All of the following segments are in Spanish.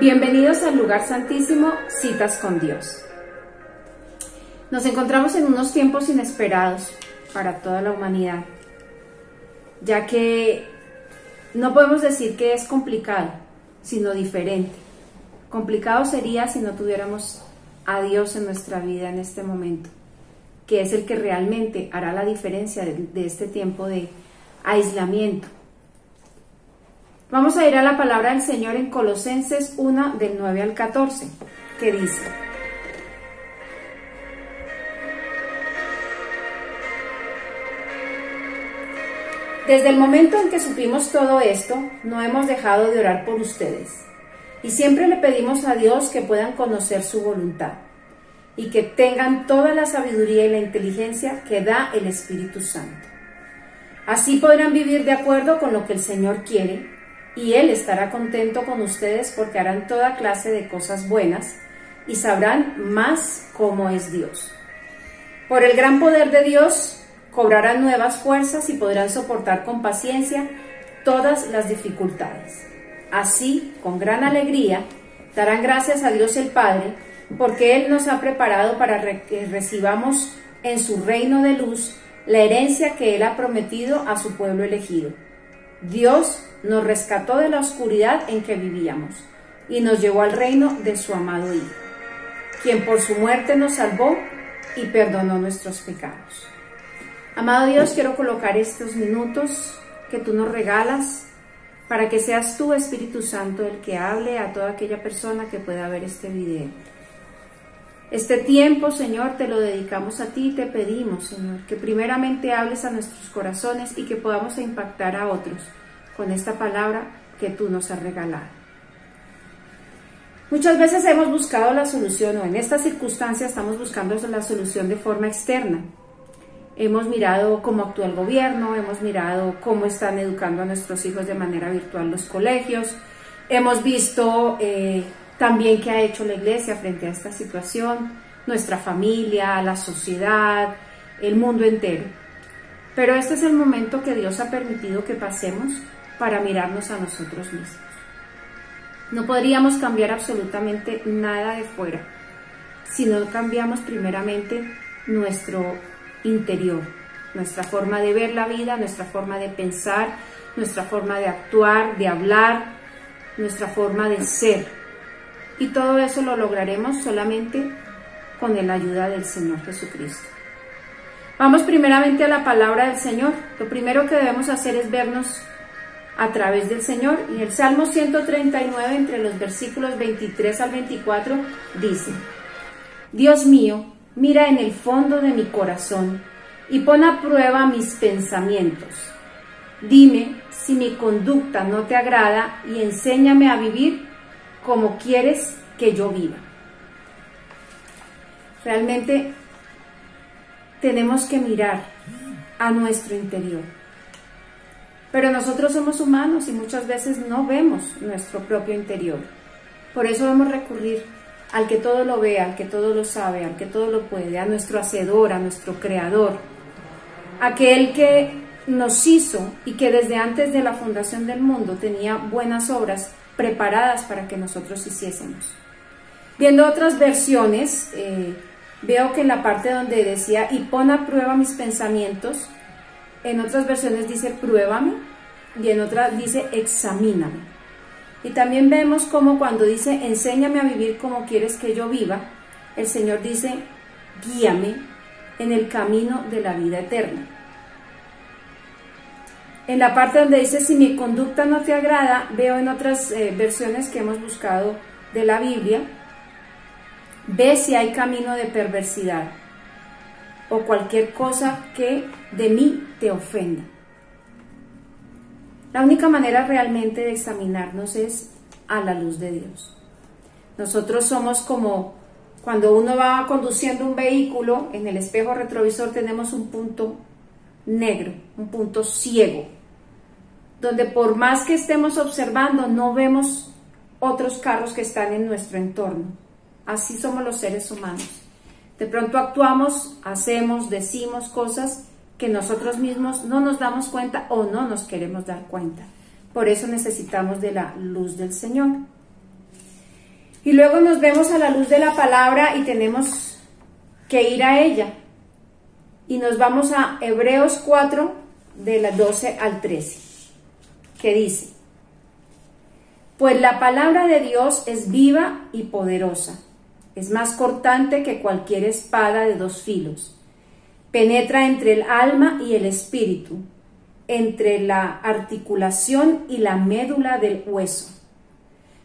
Bienvenidos al lugar santísimo, citas con Dios. Nos encontramos en unos tiempos inesperados para toda la humanidad, ya que no podemos decir que es complicado, sino diferente. Complicado sería si no tuviéramos a Dios en nuestra vida en este momento, que es el que realmente hará la diferencia de, este tiempo de aislamiento. Vamos a ir a la palabra del Señor en Colosenses 1 del 9 al 14, que dice, Desde el momento en que supimos todo esto, no hemos dejado de orar por ustedes. Y siempre le pedimos a Dios que puedan conocer su voluntad y que tengan toda la sabiduría y la inteligencia que da el Espíritu Santo. Así podrán vivir de acuerdo con lo que el Señor quiere y Él estará contento con ustedes porque harán toda clase de cosas buenas y sabrán más cómo es Dios. Por el gran poder de Dios, cobrarán nuevas fuerzas y podrán soportar con paciencia todas las dificultades. Así, con gran alegría, darán gracias a Dios el Padre, porque Él nos ha preparado para que recibamos en su reino de luz la herencia que Él ha prometido a su pueblo elegido. Dios nos rescató de la oscuridad en que vivíamos y nos llevó al reino de su amado Hijo, quien por su muerte nos salvó y perdonó nuestros pecados. Amado Dios, quiero colocar estos minutos que tú nos regalas para que seas tú, Espíritu Santo, el que hable a toda aquella persona que pueda ver este video. Este tiempo, Señor, te lo dedicamos a ti y te pedimos, Señor, que primeramente hables a nuestros corazones y que podamos impactar a otros con esta palabra que tú nos has regalado. Muchas veces hemos buscado la solución o en esta circunstancia estamos buscando la solución de forma externa, Hemos mirado cómo actúa el gobierno, hemos mirado cómo están educando a nuestros hijos de manera virtual los colegios, hemos visto eh, también qué ha hecho la iglesia frente a esta situación, nuestra familia, la sociedad, el mundo entero. Pero este es el momento que Dios ha permitido que pasemos para mirarnos a nosotros mismos. No podríamos cambiar absolutamente nada de fuera si no cambiamos primeramente nuestro interior, nuestra forma de ver la vida, nuestra forma de pensar, nuestra forma de actuar, de hablar, nuestra forma de ser. Y todo eso lo lograremos solamente con la ayuda del Señor Jesucristo. Vamos primeramente a la palabra del Señor. Lo primero que debemos hacer es vernos a través del Señor. Y el Salmo 139, entre los versículos 23 al 24, dice, Dios mío, mira en el fondo de mi corazón y pon a prueba mis pensamientos. Dime si mi conducta no te agrada y enséñame a vivir como quieres que yo viva. Realmente tenemos que mirar a nuestro interior. Pero nosotros somos humanos y muchas veces no vemos nuestro propio interior. Por eso debemos recurrir al que todo lo ve, al que todo lo sabe, al que todo lo puede, a nuestro hacedor, a nuestro creador, aquel que nos hizo y que desde antes de la fundación del mundo tenía buenas obras preparadas para que nosotros hiciésemos. Viendo otras versiones, eh, veo que en la parte donde decía, y pon a prueba mis pensamientos, en otras versiones dice, pruébame, y en otras dice, examíname. Y también vemos como cuando dice, enséñame a vivir como quieres que yo viva, el Señor dice, guíame en el camino de la vida eterna. En la parte donde dice, si mi conducta no te agrada, veo en otras eh, versiones que hemos buscado de la Biblia, ve si hay camino de perversidad o cualquier cosa que de mí te ofenda. La única manera realmente de examinarnos es a la luz de Dios. Nosotros somos como cuando uno va conduciendo un vehículo, en el espejo retrovisor tenemos un punto negro, un punto ciego, donde por más que estemos observando no vemos otros carros que están en nuestro entorno. Así somos los seres humanos. De pronto actuamos, hacemos, decimos cosas que nosotros mismos no nos damos cuenta o no nos queremos dar cuenta. Por eso necesitamos de la luz del Señor. Y luego nos vemos a la luz de la palabra y tenemos que ir a ella. Y nos vamos a Hebreos 4, de las 12 al 13, que dice, pues la palabra de Dios es viva y poderosa, es más cortante que cualquier espada de dos filos, penetra entre el alma y el espíritu, entre la articulación y la médula del hueso.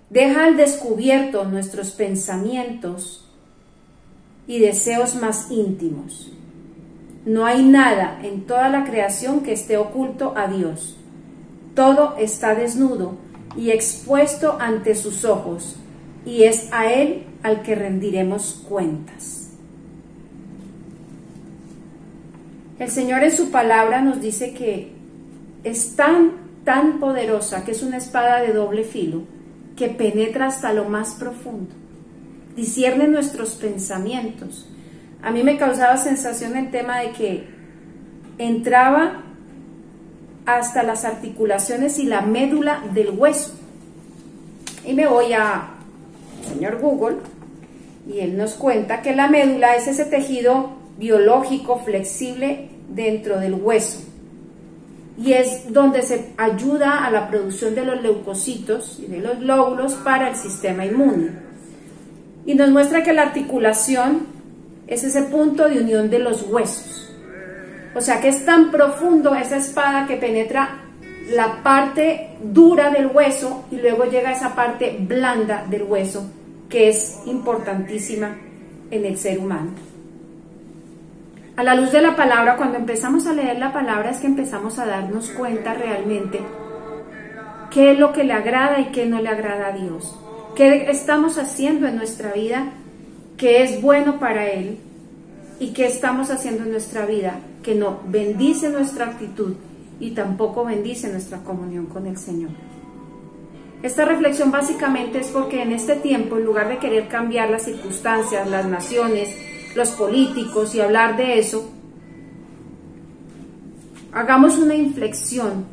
Deja al descubierto nuestros pensamientos y deseos más íntimos. No hay nada en toda la creación que esté oculto a Dios. Todo está desnudo y expuesto ante sus ojos, y es a Él al que rendiremos cuentas. El Señor en su palabra nos dice que es tan, tan poderosa que es una espada de doble filo que penetra hasta lo más profundo, discierne nuestros pensamientos. A mí me causaba sensación el tema de que entraba hasta las articulaciones y la médula del hueso. Y me voy a señor Google y él nos cuenta que la médula es ese tejido biológico flexible dentro del hueso y es donde se ayuda a la producción de los leucocitos y de los glóbulos para el sistema inmune. Y nos muestra que la articulación es ese punto de unión de los huesos. O sea que es tan profundo esa espada que penetra la parte dura del hueso y luego llega a esa parte blanda del hueso que es importantísima en el ser humano. A la luz de la palabra, cuando empezamos a leer la palabra es que empezamos a darnos cuenta realmente qué es lo que le agrada y qué no le agrada a Dios, qué estamos haciendo en nuestra vida que es bueno para Él y qué estamos haciendo en nuestra vida que no bendice nuestra actitud y tampoco bendice nuestra comunión con el Señor. Esta reflexión básicamente es porque en este tiempo, en lugar de querer cambiar las circunstancias, las naciones, los políticos y hablar de eso, hagamos una inflexión,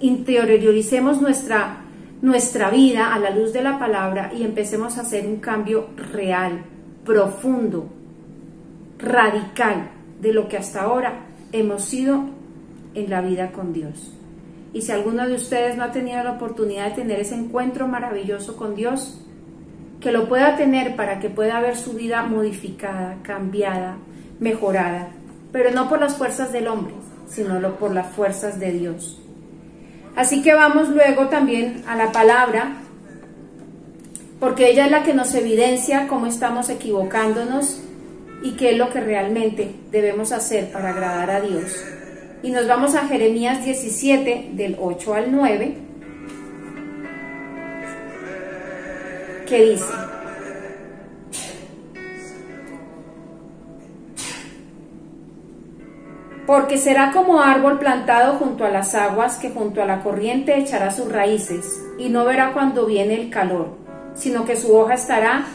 interioricemos nuestra, nuestra vida a la luz de la palabra y empecemos a hacer un cambio real, profundo, radical de lo que hasta ahora hemos sido en la vida con Dios. Y si alguno de ustedes no ha tenido la oportunidad de tener ese encuentro maravilloso con Dios, que lo pueda tener para que pueda ver su vida modificada, cambiada, mejorada, pero no por las fuerzas del hombre, sino por las fuerzas de Dios. Así que vamos luego también a la palabra, porque ella es la que nos evidencia cómo estamos equivocándonos y qué es lo que realmente debemos hacer para agradar a Dios. Y nos vamos a Jeremías 17, del 8 al 9, que dice, porque será como árbol plantado junto a las aguas que junto a la corriente echará sus raíces y no verá cuando viene el calor, sino que su hoja estará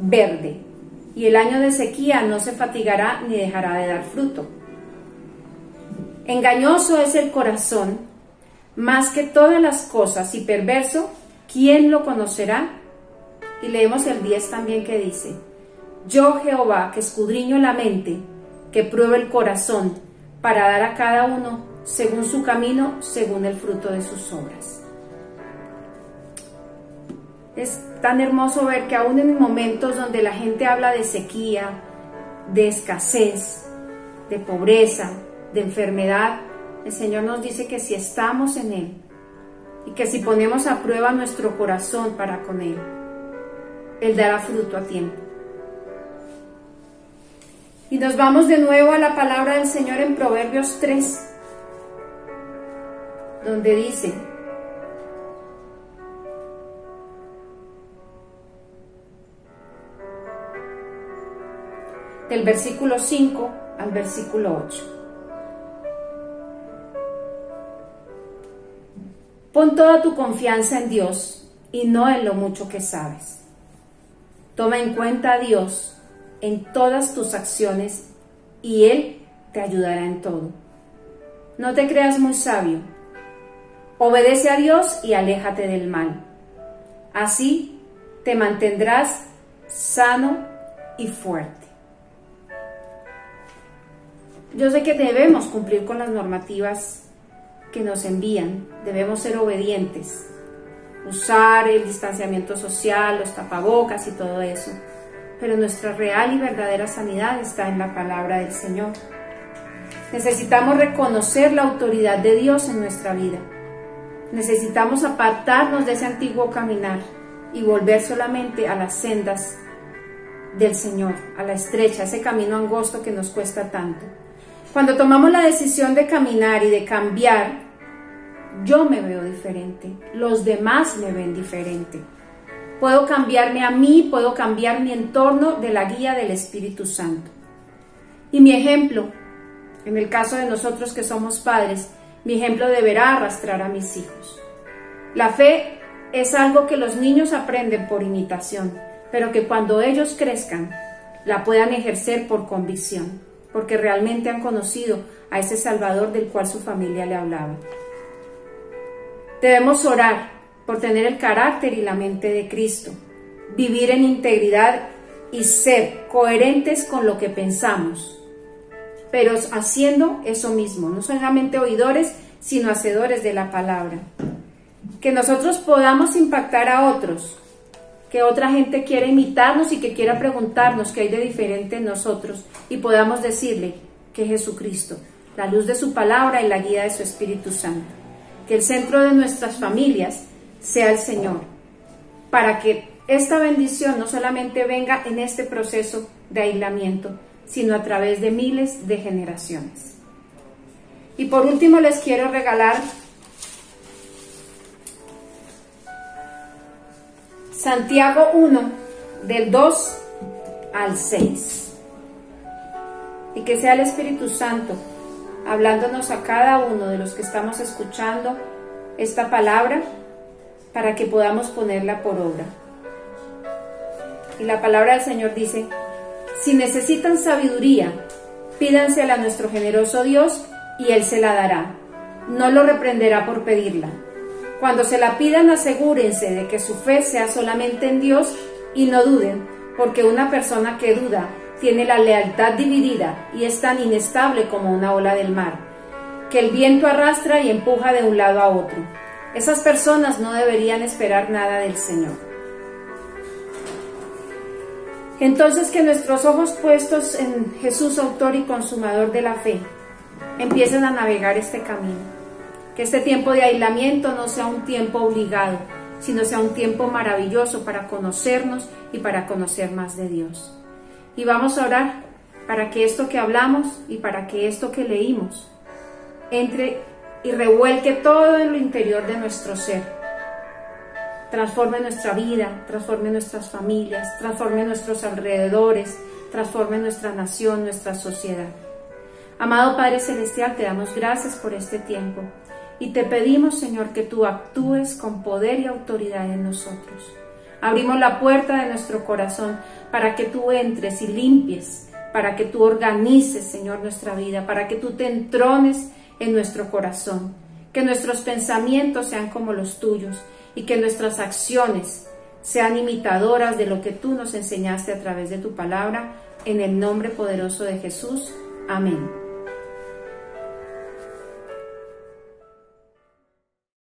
verde y el año de sequía no se fatigará ni dejará de dar fruto. Engañoso es el corazón, más que todas las cosas, y perverso, ¿quién lo conocerá? Y leemos el 10 también que dice, Yo Jehová, que escudriño la mente, que pruebo el corazón, para dar a cada uno según su camino, según el fruto de sus obras. Es tan hermoso ver que aún en momentos donde la gente habla de sequía, de escasez, de pobreza, de enfermedad, el Señor nos dice que si estamos en Él y que si ponemos a prueba nuestro corazón para con Él, Él dará fruto a tiempo. Y nos vamos de nuevo a la palabra del Señor en Proverbios 3, donde dice, del versículo 5 al versículo 8. Pon toda tu confianza en Dios y no en lo mucho que sabes. Toma en cuenta a Dios en todas tus acciones y Él te ayudará en todo. No te creas muy sabio. Obedece a Dios y aléjate del mal. Así te mantendrás sano y fuerte. Yo sé que debemos cumplir con las normativas que nos envían, debemos ser obedientes, usar el distanciamiento social, los tapabocas y todo eso, pero nuestra real y verdadera sanidad está en la palabra del Señor. Necesitamos reconocer la autoridad de Dios en nuestra vida. Necesitamos apartarnos de ese antiguo caminar y volver solamente a las sendas del Señor, a la estrecha, ese camino angosto que nos cuesta tanto. Cuando tomamos la decisión de caminar y de cambiar, yo me veo diferente, los demás me ven diferente. Puedo cambiarme a mí, puedo cambiar mi entorno de la guía del Espíritu Santo. Y mi ejemplo, en el caso de nosotros que somos padres, mi ejemplo deberá arrastrar a mis hijos. La fe es algo que los niños aprenden por imitación, pero que cuando ellos crezcan la puedan ejercer por convicción porque realmente han conocido a ese Salvador del cual su familia le hablaba. Debemos orar por tener el carácter y la mente de Cristo, vivir en integridad y ser coherentes con lo que pensamos, pero haciendo eso mismo, no solamente oidores, sino hacedores de la palabra. Que nosotros podamos impactar a otros, que otra gente quiera imitarnos y que quiera preguntarnos qué hay de diferente en nosotros y podamos decirle que Jesucristo, la luz de su palabra y la guía de su Espíritu Santo. Que el centro de nuestras familias sea el Señor, para que esta bendición no solamente venga en este proceso de aislamiento, sino a través de miles de generaciones. Y por último les quiero regalar Santiago 1, del 2 al 6. Y que sea el Espíritu Santo hablándonos a cada uno de los que estamos escuchando esta palabra para que podamos ponerla por obra. Y la palabra del Señor dice, si necesitan sabiduría, pídansela a nuestro generoso Dios y Él se la dará. No lo reprenderá por pedirla cuando se la pidan, asegúrense de que su fe sea solamente en Dios y no duden, porque una persona que duda tiene la lealtad dividida y es tan inestable como una ola del mar, que el viento arrastra y empuja de un lado a otro. Esas personas no deberían esperar nada del Señor. Entonces que nuestros ojos puestos en Jesús, autor y consumador de la fe, empiecen a navegar este camino que este tiempo de aislamiento no sea un tiempo obligado, sino sea un tiempo maravilloso para conocernos y para conocer más de Dios. Y vamos a orar para que esto que hablamos y para que esto que leímos entre y revuelque todo en lo interior de nuestro ser. Transforme nuestra vida, transforme nuestras familias, transforme nuestros alrededores, transforme nuestra nación, nuestra sociedad. Amado Padre Celestial, te damos gracias por este tiempo. Y te pedimos, Señor, que tú actúes con poder y autoridad en nosotros. Abrimos la puerta de nuestro corazón para que tú entres y limpies, para que tú organices, Señor, nuestra vida, para que tú te entrones en nuestro corazón, que nuestros pensamientos sean como los tuyos y que nuestras acciones sean imitadoras de lo que tú nos enseñaste a través de tu palabra, en el nombre poderoso de Jesús. Amén.